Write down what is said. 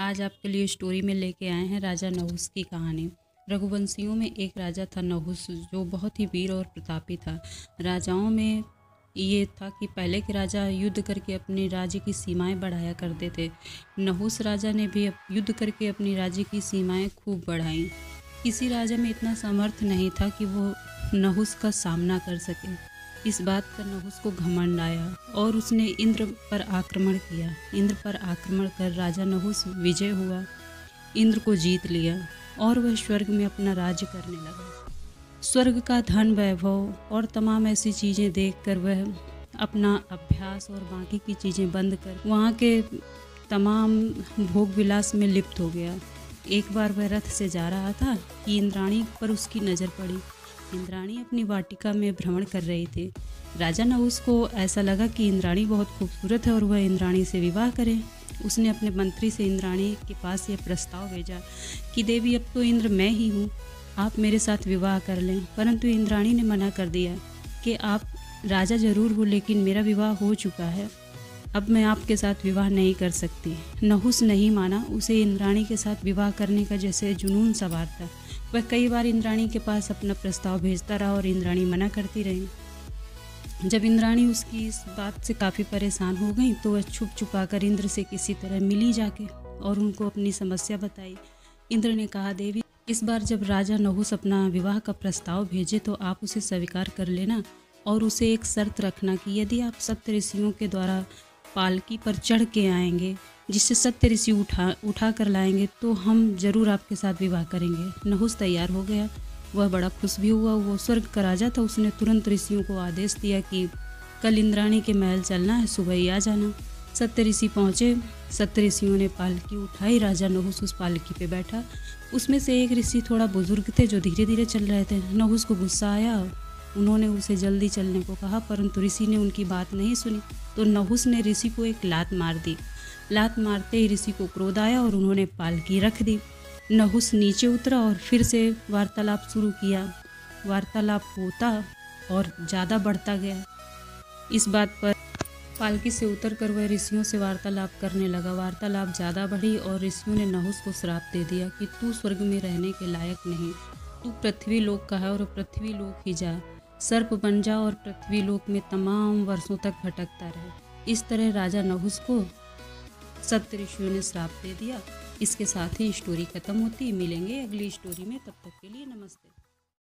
आज आपके लिए स्टोरी में लेके आए हैं राजा नहुस की कहानी। रघुवंशियों में एक राजा था नहुस, जो बहुत ही वीर और प्रतापी था। राजाओं में ये था कि पहले के राजा युद्ध करके अपने राज्य की सीमाएँ बढ़ाया करते थे। नहुस राजा ने भी युद्ध करके अपनी राज्य की सीमाएँ खूब बढ़ाई। किसी राजा में इतना समर्थ नहीं था कि वो नहुस का सामना कर सके। इस बात पर नहुस को घमंड आया और उसने इंद्र पर आक्रमण किया। इंद्र पर आक्रमण कर राजा नहुस विजय हुआ। इंद्र को जीत लिया और वह स्वर्ग में अपना राज्य करने लगा। स्वर्ग का धन वैभव और तमाम ऐसी चीज़ें देखकर वह अपना अभ्यास और बाकी की चीज़ें बंद कर वहाँ के तमाम भोग विलास में लिप्त हो गया। एक बार वह रथ से जा रहा था कि इंद्राणी पर उसकी नज़र पड़ी। इंद्राणी अपनी वाटिका में भ्रमण कर रही थी। राजा नहुस को ऐसा लगा कि इंद्राणी बहुत खूबसूरत है और वह इंद्राणी से विवाह करे। उसने अपने मंत्री से इंद्राणी के पास यह प्रस्ताव भेजा कि, देवी, अब तो इंद्र मैं ही हूँ। आप मेरे साथ विवाह कर लें। परंतु इंद्राणी ने मना कर दिया कि, आप राजा ज़रूर हो, लेकिन मेरा विवाह हो चुका है। अब मैं आपके साथ विवाह नहीं कर सकती। नहुस नहीं माना उसे इंद्राणी के साथ विवाह करने का जैसे जुनून सवार था वह कई बार इंद्राणी के पास अपना प्रस्ताव भेजता रहा और इंद्राणी मना करती रही। जब इंद्राणी उसकी इस बात से काफ़ी परेशान हो गई तो वह छुप छुपा कर इंद्र से किसी तरह मिली जाके और उनको अपनी समस्या बताई। इंद्र ने कहा, देवी, इस बार जब राजा नहुस अपना विवाह का प्रस्ताव भेजे तो आप उसे स्वीकार कर लेना और उसे एक शर्त रखना कि यदि आप सत्य ऋषियों के द्वारा पालकी पर चढ़ के आएँगे, जिससे सत्य ऋषि उठा उठा कर लाएँगे तो हम ज़रूर आपके साथ विवाह करेंगे। नहुस तैयार हो गया। वह बड़ा खुश भी हुआ। वो स्वर्ग का राजा था। उसने तुरंत ऋषियों को आदेश दिया कि कल इंद्राणी के महल चलना है, सुबह ही आ जाना। सत्य ऋषि पहुँचे। सत्य ऋषियों ने पालकी उठाई। राजा नहुस उस पालकी पे बैठा। उसमें से एक ऋषि थोड़ा बुज़ुर्ग थे, जो धीरे धीरे चल रहे थे। नहुस को गुस्सा आया। उन्होंने उसे जल्दी चलने को कहा, परंतु ऋषि ने उनकी बात नहीं सुनी तो नहुस ने ऋषि को एक लात मार दी। लात मारते ही ऋषि को क्रोध आया और उन्होंने पालकी रख दी। नहुस नीचे उतरा और फिर से वार्तालाप शुरू किया। वार्तालाप होता और ज़्यादा बढ़ता गया। इस बात पर पालकी से उतर कर वह ऋषियों से वार्तालाप करने लगा। वार्तालाप ज़्यादा बढ़ी और ऋषियों ने नहुस को श्राप दे दिया कि तू स्वर्ग में रहने के लायक नहीं। तू पृथ्वी लोक का है और पृथ्वी लोक ही जा। सर्प बन जा और पृथ्वी लोक में तमाम वर्षों तक भटकता रहे। इस तरह राजा नहुस को सत्य ऋषियों ने श्राप दे दिया। इसके साथ ही स्टोरी खत्म होती। मिलेंगे अगली स्टोरी में। तब तक के लिए नमस्ते।